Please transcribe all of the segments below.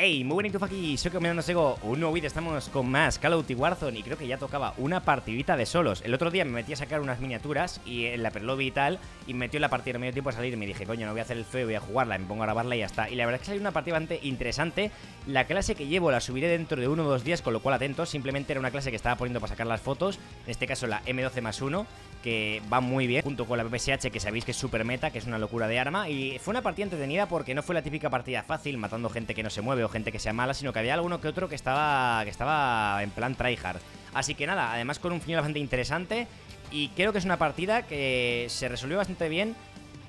Hey, muy buenito aquí, soy Comendando Sego, un nuevo vídeo, estamos con más Call of Duty Warzone y creo que ya tocaba una partidita de solos. El otro día me metí a sacar unas miniaturas y en la perlobby y tal, y me metió la partida en medio tiempo a salir y me dije, coño, no voy a hacer el feo, voy a jugarla, me pongo a grabarla y ya está. Y la verdad es que salió una partida bastante interesante, la clase que llevo la subiré dentro de uno o dos días, con lo cual atentos, simplemente era una clase que estaba poniendo para sacar las fotos, en este caso la M12 más 1, que va muy bien, junto con la PPSH que sabéis que es super meta, que es una locura de arma, y fue una partida entretenida porque no fue la típica partida fácil, matando gente que no se mueve o gente que sea mala, sino que había alguno que otro que estaba, que estaba en plan tryhard. Así que nada, además con un final bastante interesante y creo que es una partida que se resolvió bastante bien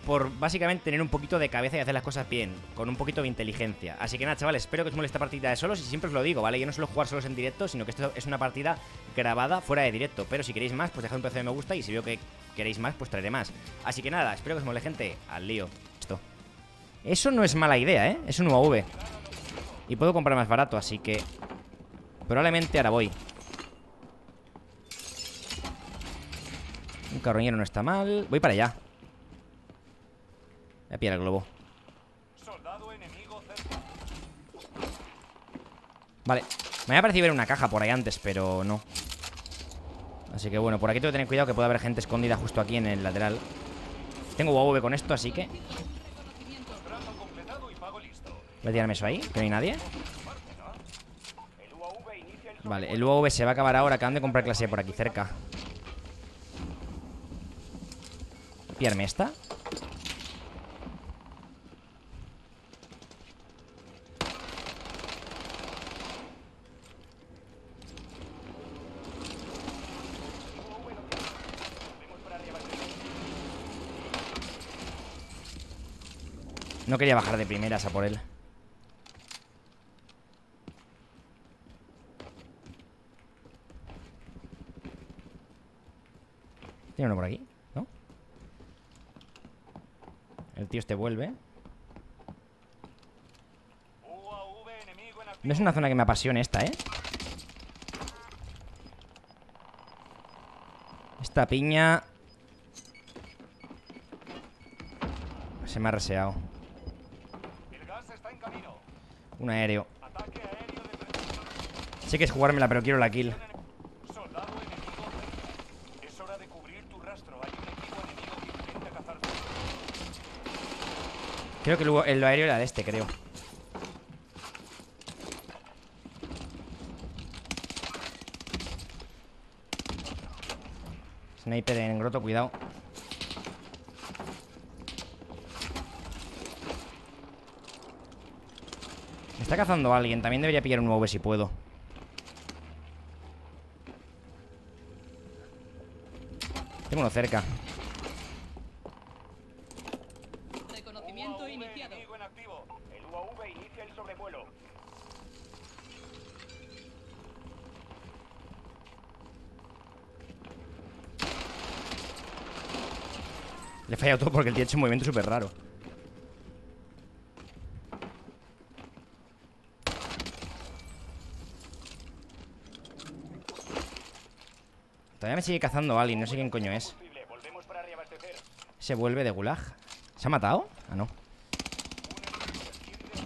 por básicamente tener un poquito de cabeza y hacer las cosas bien, con un poquito de inteligencia. Así que nada, chavales, espero que os moleste esta partida de solos y siempre os lo digo, ¿vale? Yo no suelo jugar solos en directo, sino que esto es una partida grabada fuera de directo. Pero si queréis más, pues dejad un pedazo de me gusta y si veo que queréis más, pues traeré más. Así que nada, espero que os mole, gente. Al lío. Esto. Eso no es mala idea, ¿eh? Es un UAV. Y puedo comprar más barato, así que... Probablemente ahora voy. Un carroñero no está mal. Voy para allá. Voy a pillar el globo. Vale. Me había parecido ver una caja por ahí antes, pero no. Así que bueno, por aquí tengo que tener cuidado que puede haber gente escondida justo aquí en el lateral. Tengo UAV con esto, así que Voy a tirarme eso ahí, que no hay nadie Vale, el UAV se va a acabar ahora Acaban de comprar clase por aquí cerca Pillarme esta No quería bajar de primeras a por él Tiene uno por aquí, ¿no? El tío este vuelve No es una zona que me apasione esta, ¿eh? Esta piña Se me ha reseado Un aéreo. Sé que es jugármela, pero quiero la kill. Creo que el, aéreo era de este, creo. Sniper en groto, cuidado Me está cazando alguien También debería pillar un nuevo si puedo. Tengo uno cerca. Le he fallado todo porque el tío ha hecho un movimiento súper raro Todavía me sigue cazando alguien, no sé quién coño es. Se vuelve de gulag ¿Se ha matado? Ah, no.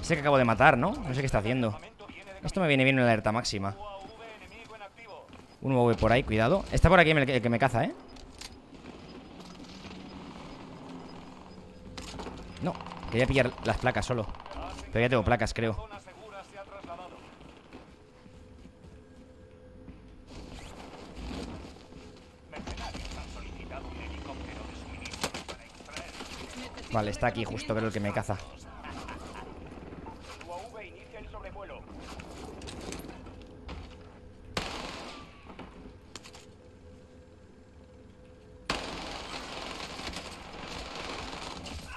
Ese que acabo de matar, ¿no? No sé qué está haciendo. Esto me viene bien en la alerta máxima. Un UAV por ahí, cuidado. Está por aquí el que me caza, ¿eh? No, quería pillar las placas solo. Pero ya tengo placas, creo Vale, está aquí justo, creo el que me caza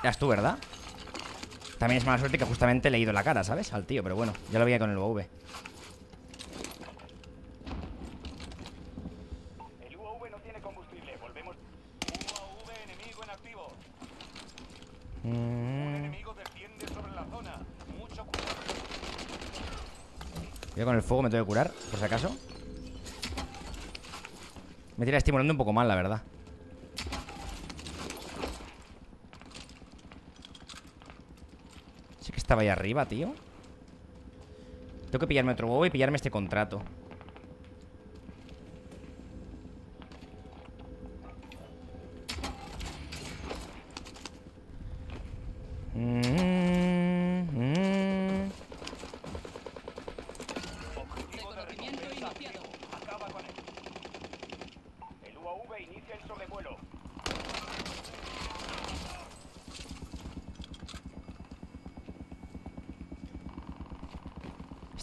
Eras tú, ¿verdad? También es mala suerte que justamente le he ido la cara, ¿sabes? Al tío, pero bueno, ya lo veía con el UAV El UAV no tiene combustible, volvemos UAV enemigo en activo mm. Cuidado con el fuego me tengo que curar, por si acaso Me tira estimulando un poco mal, la verdad estaba ahí arriba, tío Tengo que pillarme otro huevo y pillarme este contrato. Mm, mm. Reconocimiento iniciado. Acaba con él. El UAV inicia el sobrevuelo.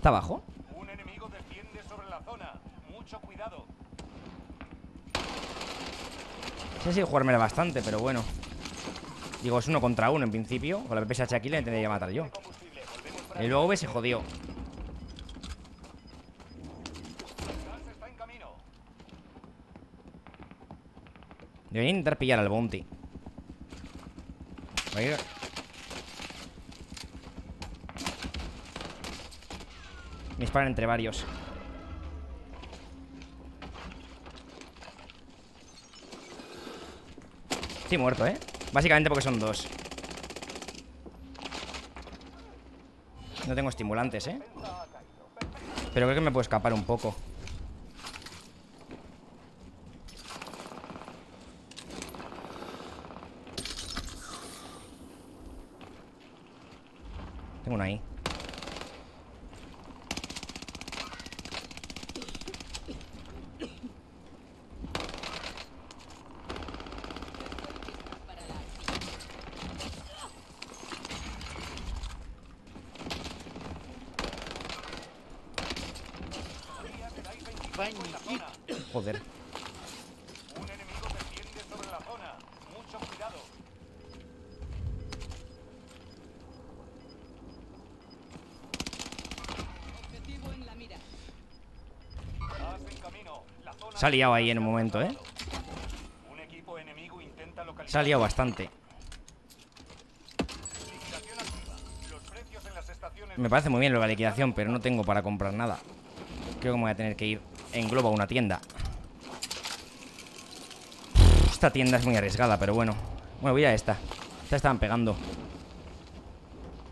¿Está abajo? Un enemigo desciende sobre la zona. Mucho cuidado. Sí, sí, jugármela bastante, pero bueno. Digo, es uno contra uno en principio. Con la PPSH aquí le tendría que matar yo. El UAV se jodió. Debería intentar pillar al bounty a ir- Me disparan entre varios. Estoy muerto, ¿eh? Básicamente porque son dos. No tengo estimulantes, ¿eh? Pero creo que me puedo escapar un poco. Tengo uno ahí. Joder. Un enemigo desciende sobre la zona. Mucho cuidado. Objetivo en la mira. Gas en camino. La zona Se ha liado ahí en un momento, ¿eh? Un equipo enemigo intenta localizar. Se ha liado bastante. Liquidación activa. Los precios en las estaciones Me parece muy bien lo de la liquidación, pero no tengo para comprar nada. Creo que me voy a tener que ir en globo a una tienda. Esta tienda es muy arriesgada, pero bueno. Bueno, voy a esta. Esta estaban pegando.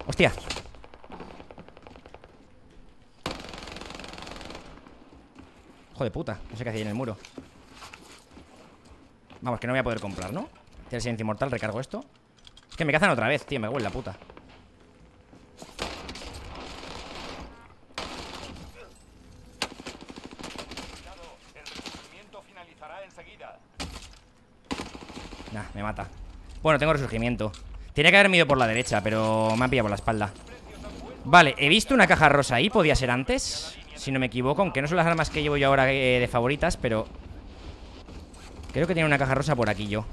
¡Hostia! Hijo de puta. No sé qué hacía en el muro. Vamos, que no voy a poder comprar, ¿no? Tiene silencio inmortal, recargo esto. Es que me cazan otra vez, tío. Me huele la puta. cuidado. El resurgimiento finalizará enseguida. Nah, me mata. Bueno, tengo resurgimiento. Tenía que haberme ido por la derecha, pero me han pillado por la espalda. Vale, he visto una caja rosa ahí. Podía ser antes, si no me equivoco. Aunque no son las armas que llevo yo ahora eh, de favoritas, pero... Creo que tiene una caja rosa por aquí yo.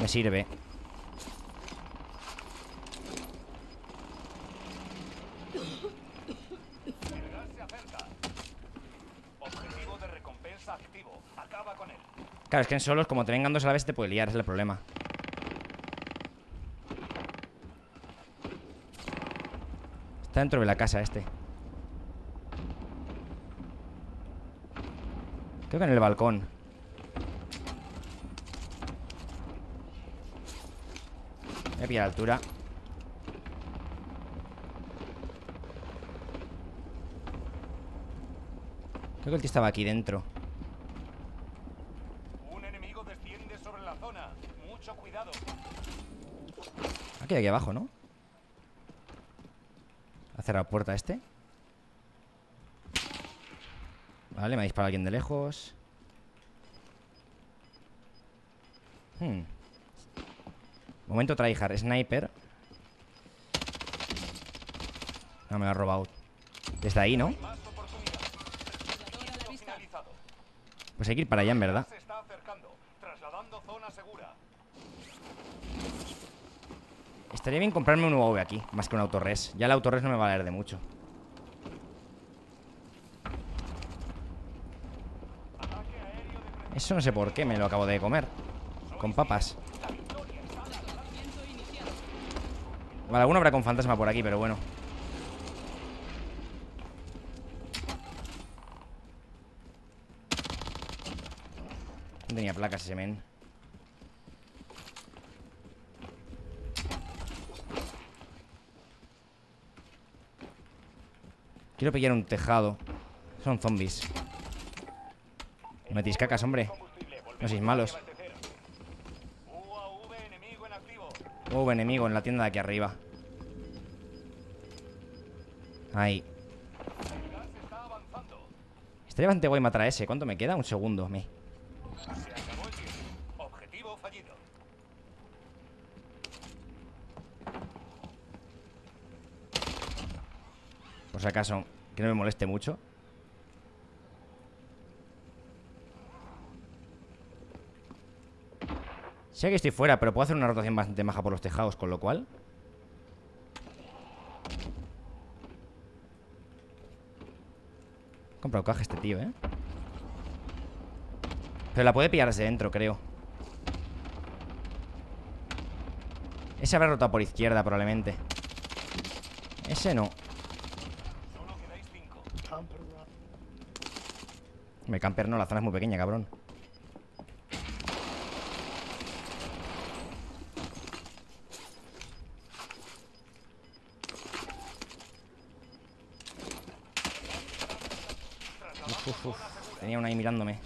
Me sirve. El gas se acerca. Objetivo de recompensa activo. Acaba con él. Claro, es que en solos, como te vengan dos a la vez, te puede liar. Es el problema. Está dentro de la casa este. Creo que en el balcón. Voy a pillar altura. Creo que el tío estaba aquí dentro. Un enemigo desciende sobre la zona. Mucho cuidado. Aquí, aquí abajo, ¿no? Ha cerrado puerta este. Vale, me ha disparado alguien de lejos. Hmm. Momento tryhard, sniper. No, me lo ha robado. Desde ahí, ¿no? Pues hay que ir para allá, en verdad. Se está acercando. Trasladando zona segura. Estaría bien comprarme un UAV aquí, más que un autorres. Ya el autorres no me va a valer de mucho. Eso no sé por qué me lo acabo de comer. Con papas. Vale, alguno habrá con fantasma por aquí, pero bueno. No tenía placas ese men. Quiero pillar un tejado. Son zombies. Metís cacas, hombre. No sois malos. a. UAV enemigo en la tienda de aquí arriba. Ahí. Avanzando. Estaría bastante guay matar a ese. ¿Cuánto me queda? Un segundo. Me. Se acabó el tiempo. Objetivo fallido. Por si acaso, que no me moleste mucho. Sé que estoy fuera, pero puedo hacer una rotación bastante maja por los tejados, con lo cual... He comprado caja este tío, ¿eh? Pero la puede pillar desde dentro, creo. Ese habrá rotado por izquierda, probablemente. Ese no. Me camper no, la zona es muy pequeña, cabrón. Uf, uf, uf. Tenía una ahí mirándome.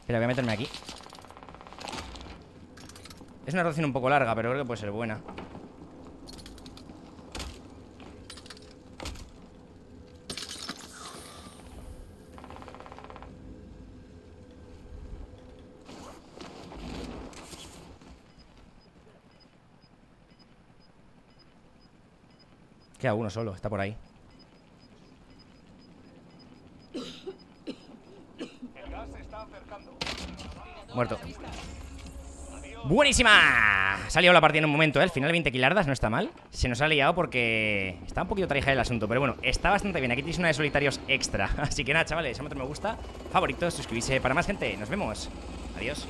Espera, voy a meterme aquí. Es una rotación un poco larga, pero creo que puede ser buena. Queda uno solo, está por ahí. El gas está acercando. Muerto. ¡Buenísima! Liado la partida en un momento, ¿eh? Al final 20 kilardas no está mal. Se nos ha liado porque está un poquito traija el asunto. Pero bueno, está bastante bien. Aquí tenéis una de solitarios extra. Así que nada, chavales, a me gusta, favoritos, suscribirse para más gente. Nos vemos. Adiós.